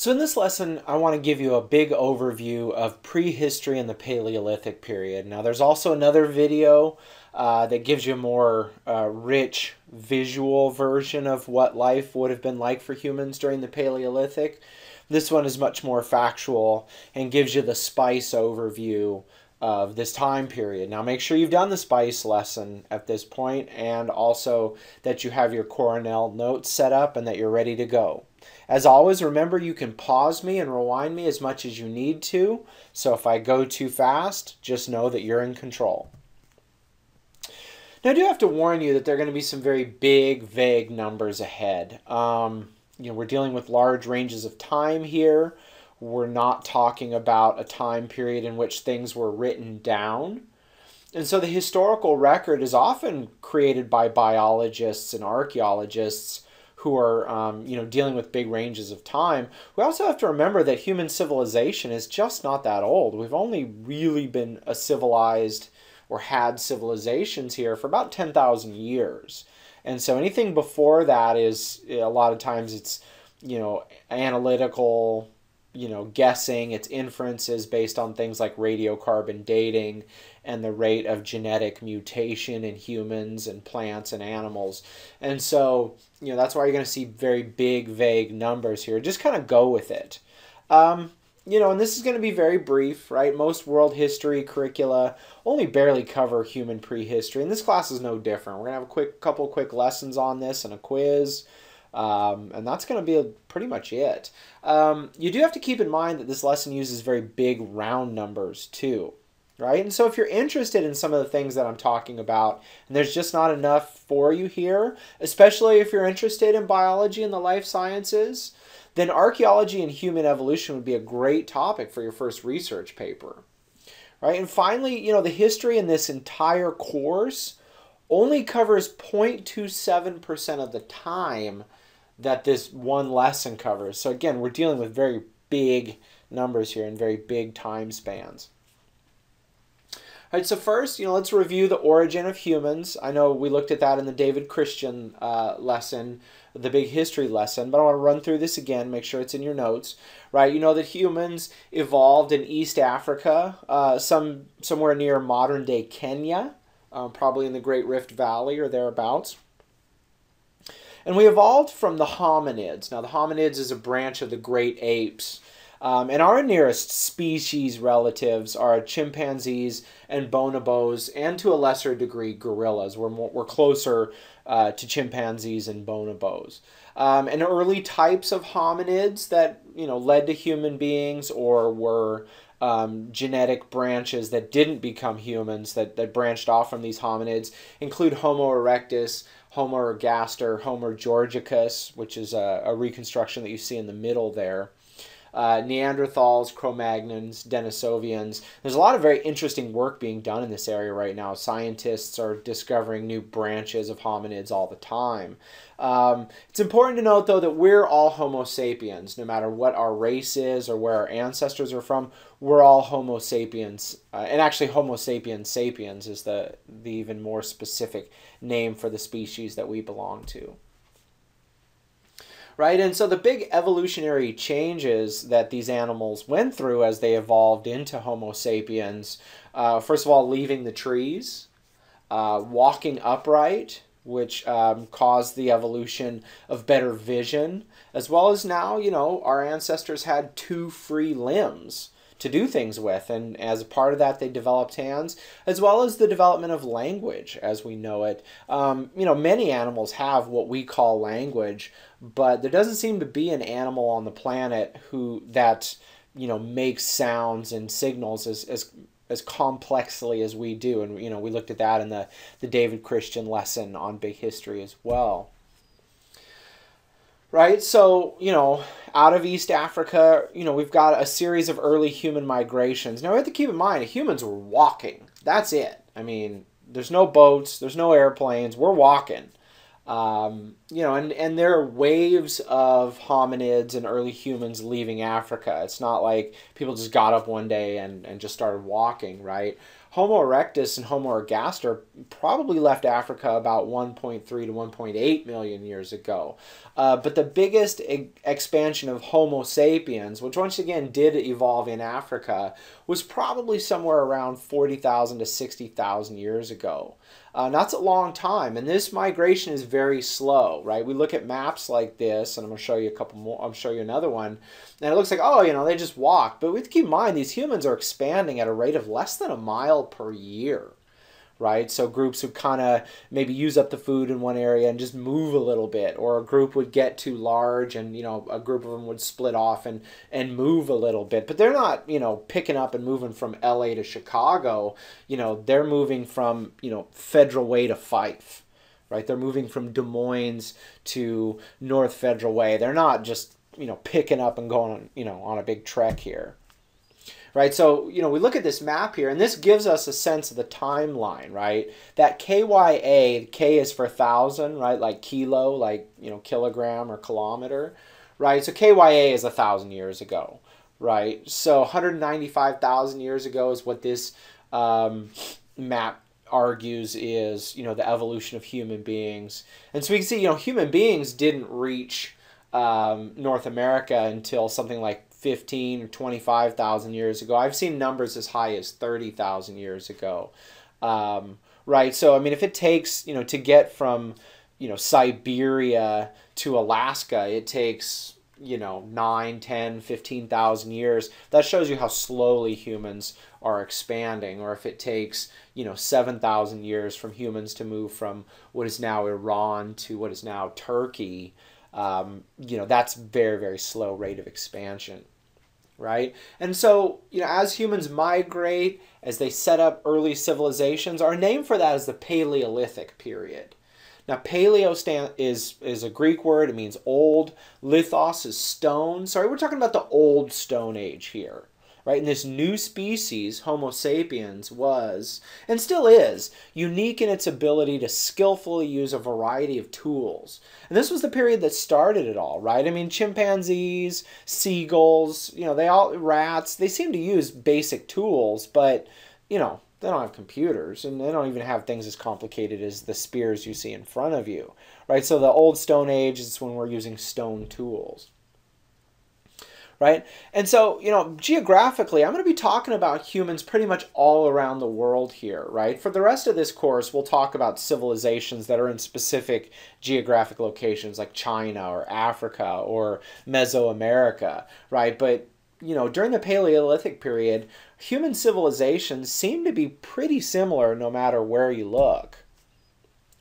So in this lesson, I want to give you a big overview of prehistory and the Paleolithic period. Now there's also another video uh, that gives you a more uh, rich visual version of what life would have been like for humans during the Paleolithic. This one is much more factual and gives you the spice overview of this time period. Now make sure you've done the spice lesson at this point and also that you have your Cornell notes set up and that you're ready to go. As always, remember you can pause me and rewind me as much as you need to. So if I go too fast, just know that you're in control. Now I do have to warn you that there are going to be some very big, vague numbers ahead. Um, you know, we're dealing with large ranges of time here. We're not talking about a time period in which things were written down. And so the historical record is often created by biologists and archaeologists who are um, you know dealing with big ranges of time. We also have to remember that human civilization is just not that old. We've only really been a civilized or had civilizations here for about 10,000 years. And so anything before that is a lot of times it's you know analytical you know, guessing, its inferences based on things like radiocarbon dating and the rate of genetic mutation in humans and plants and animals. And so, you know, that's why you're going to see very big, vague numbers here. Just kind of go with it. Um, you know, and this is going to be very brief, right? Most world history curricula only barely cover human prehistory, and this class is no different. We're going to have a quick couple quick lessons on this and a quiz. Um, and that's going to be pretty much it. Um, you do have to keep in mind that this lesson uses very big round numbers too, right? And so if you're interested in some of the things that I'm talking about, and there's just not enough for you here, especially if you're interested in biology and the life sciences, then archaeology and human evolution would be a great topic for your first research paper. Right? And finally, you know, the history in this entire course only covers 0.27% of the time that this one lesson covers. So again, we're dealing with very big numbers here and very big time spans. All right, so first, you know, let's review the origin of humans. I know we looked at that in the David Christian uh, lesson, the big history lesson, but I want to run through this again, make sure it's in your notes, right? You know that humans evolved in East Africa, uh, some somewhere near modern day Kenya, um, probably in the Great Rift Valley or thereabouts. And we evolved from the hominids. Now, the hominids is a branch of the great apes. Um, and our nearest species relatives are chimpanzees and bonobos, and to a lesser degree, gorillas. We're, more, we're closer uh, to chimpanzees and bonobos. Um, and early types of hominids that you know led to human beings or were um, genetic branches that didn't become humans that, that branched off from these hominids include Homo erectus, Homo ergaster, Homo georgicus, which is a, a reconstruction that you see in the middle there. Uh, Neanderthals, Cro-Magnons, Denisovians. There's a lot of very interesting work being done in this area right now. Scientists are discovering new branches of hominids all the time. Um, it's important to note, though, that we're all Homo sapiens, no matter what our race is or where our ancestors are from. We're all Homo sapiens, uh, and actually, Homo sapiens sapiens is the the even more specific name for the species that we belong to right? And so the big evolutionary changes that these animals went through as they evolved into Homo sapiens, uh, first of all, leaving the trees, uh, walking upright, which um, caused the evolution of better vision, as well as now, you know, our ancestors had two free limbs to do things with. And as a part of that, they developed hands, as well as the development of language as we know it. Um, you know, many animals have what we call language, but there doesn't seem to be an animal on the planet who that you know makes sounds and signals as, as as complexly as we do and you know we looked at that in the the David Christian lesson on big history as well right? So, you know, out of East Africa, you know, we've got a series of early human migrations. Now, we have to keep in mind, humans were walking. That's it. I mean, there's no boats, there's no airplanes. We're walking. Um, you know, and, and there are waves of hominids and early humans leaving Africa. It's not like people just got up one day and, and just started walking, right? Homo erectus and Homo ergaster probably left Africa about 1.3 to 1.8 million years ago. Uh, but the biggest e expansion of Homo sapiens, which once again did evolve in Africa, was probably somewhere around 40,000 to 60,000 years ago. Uh, that's a long time, and this migration is very slow, right? We look at maps like this, and I'm going to show you a couple more. I'll show you another one, and it looks like, oh, you know, they just walk. But we have to keep in mind, these humans are expanding at a rate of less than a mile per year right? So groups would kind of maybe use up the food in one area and just move a little bit, or a group would get too large and you know a group of them would split off and and move a little bit. But they're not you know picking up and moving from L.A. to Chicago. You know they're moving from you know Federal Way to Fife. Right, they're moving from Des Moines to North Federal Way. They're not just you know picking up and going you know on a big trek here right? So, you know, we look at this map here, and this gives us a sense of the timeline, right? That KYA, K is for thousand, right? Like kilo, like, you know, kilogram or kilometer, right? So KYA is a thousand years ago, right? So 195,000 years ago is what this um, map argues is, you know, the evolution of human beings. And so we can see, you know, human beings didn't reach um, North America until something like 15 or 25,000 years ago. I've seen numbers as high as 30,000 years ago. Um, right? So, I mean, if it takes, you know, to get from, you know, Siberia to Alaska, it takes, you know, 9, 10, 15,000 years. That shows you how slowly humans are expanding. Or if it takes, you know, 7,000 years from humans to move from what is now Iran to what is now Turkey, um, you know, that's very, very slow rate of expansion, right? And so, you know, as humans migrate, as they set up early civilizations, our name for that is the Paleolithic period. Now, paleo stand, is, is a Greek word. It means old. Lithos is stone. Sorry, we're talking about the old Stone Age here right? And this new species, Homo sapiens, was, and still is, unique in its ability to skillfully use a variety of tools. And this was the period that started it all, right? I mean, chimpanzees, seagulls, you know, they all, rats, they seem to use basic tools, but, you know, they don't have computers and they don't even have things as complicated as the spears you see in front of you, right? So the old Stone Age is when we're using stone tools right? And so, you know, geographically, I'm going to be talking about humans pretty much all around the world here, right? For the rest of this course, we'll talk about civilizations that are in specific geographic locations like China or Africa or Mesoamerica, right? But you know, during the Paleolithic period, human civilizations seem to be pretty similar no matter where you look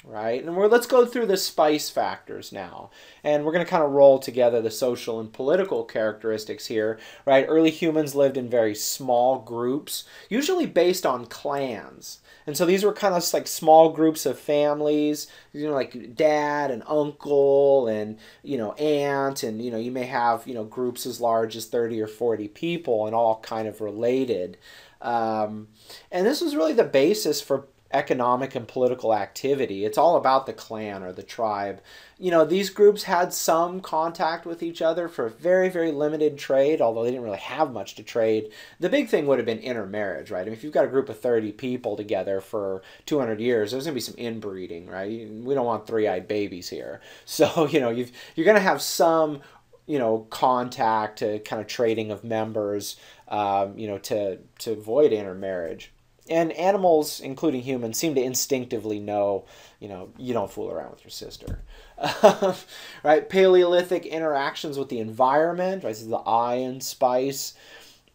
right? And we're, let's go through the spice factors now. And we're going to kind of roll together the social and political characteristics here, right? Early humans lived in very small groups, usually based on clans. And so these were kind of like small groups of families, you know, like dad and uncle and, you know, aunt. And, you know, you may have, you know, groups as large as 30 or 40 people and all kind of related. Um, and this was really the basis for economic and political activity. It's all about the clan or the tribe. You know, these groups had some contact with each other for very, very limited trade, although they didn't really have much to trade. The big thing would have been intermarriage, right? I mean, if you've got a group of 30 people together for 200 years, there's going to be some inbreeding, right? We don't want three-eyed babies here. So, you know, you've, you're going to have some you know contact to kind of trading of members um, you know to to avoid intermarriage and animals, including humans, seem to instinctively know, you know, you don't fool around with your sister. right? Paleolithic interactions with the environment, right? This is the eye and spice.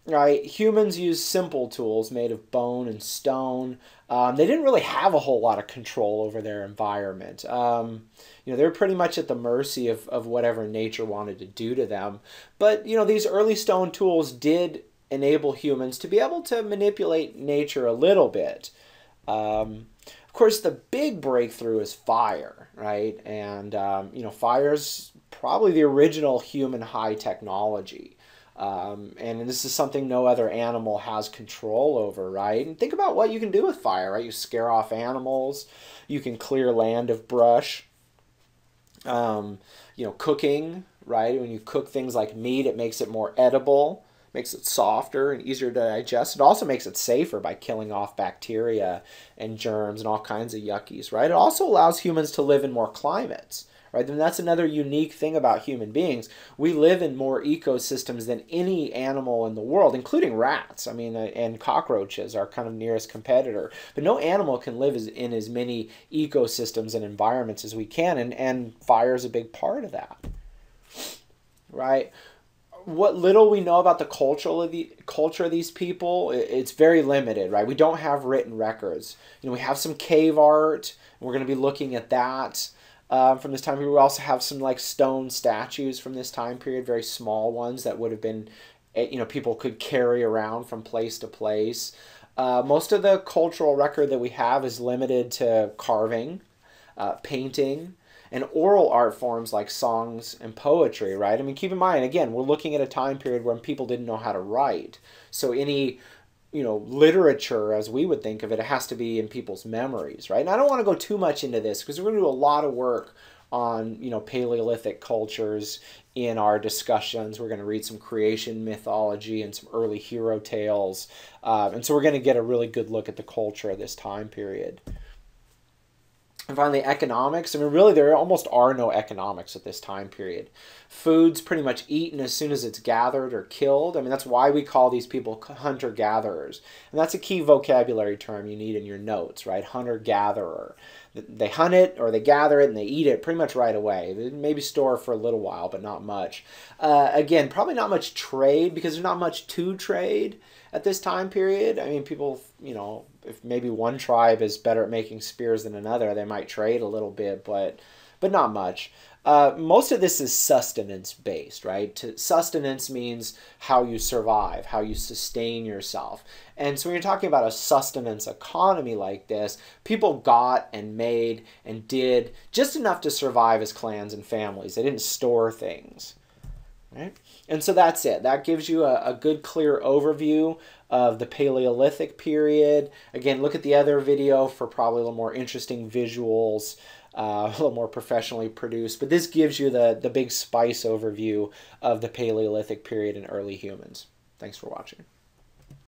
Right? Humans use simple tools made of bone and stone. Um, they didn't really have a whole lot of control over their environment. Um, you know, they were pretty much at the mercy of, of whatever nature wanted to do to them. But, you know, these early stone tools did enable humans to be able to manipulate nature a little bit. Um, of course, the big breakthrough is fire, right? And, um, you know, fire is probably the original human high technology. Um, and this is something no other animal has control over, right? And think about what you can do with fire, right? You scare off animals, you can clear land of brush. Um, you know, cooking, right? When you cook things like meat, it makes it more edible, makes it softer and easier to digest. It also makes it safer by killing off bacteria and germs and all kinds of yuckies, right? It also allows humans to live in more climates right? And that's another unique thing about human beings. We live in more ecosystems than any animal in the world, including rats. I mean, uh, and cockroaches are kind of nearest competitor. But no animal can live in as many ecosystems and environments as we can, and, and fire is a big part of that, right? What little we know about the culture of the culture of these people, it's very limited, right? We don't have written records. You know, we have some cave art. We're going to be looking at that um, from this time period. We also have some like stone statues from this time period, very small ones that would have been, eh, you know, people could carry around from place to place. Uh, most of the cultural record that we have is limited to carving, uh, painting, and oral art forms like songs and poetry, right? I mean, keep in mind, again, we're looking at a time period when people didn't know how to write. So any you know literature as we would think of it it has to be in people's memories right and i don't want to go too much into this because we're going to do a lot of work on you know paleolithic cultures in our discussions we're going to read some creation mythology and some early hero tales uh, and so we're going to get a really good look at the culture of this time period and finally, economics. I mean, really, there almost are no economics at this time period. Food's pretty much eaten as soon as it's gathered or killed. I mean, that's why we call these people hunter gatherers. And that's a key vocabulary term you need in your notes, right? Hunter gatherer. They hunt it or they gather it and they eat it pretty much right away. They maybe store for a little while, but not much. Uh, again, probably not much trade because there's not much to trade at this time period. I mean, people, you know, if maybe one tribe is better at making spears than another, they might trade a little bit, but but not much. Uh, most of this is sustenance based, right? To, sustenance means how you survive, how you sustain yourself. And so when you're talking about a sustenance economy like this, people got and made and did just enough to survive as clans and families. They didn't store things, right? And so that's it. That gives you a, a good, clear overview of the Paleolithic period. Again, look at the other video for probably a little more interesting visuals, uh, a little more professionally produced. But this gives you the, the big spice overview of the Paleolithic period in early humans. Thanks for watching.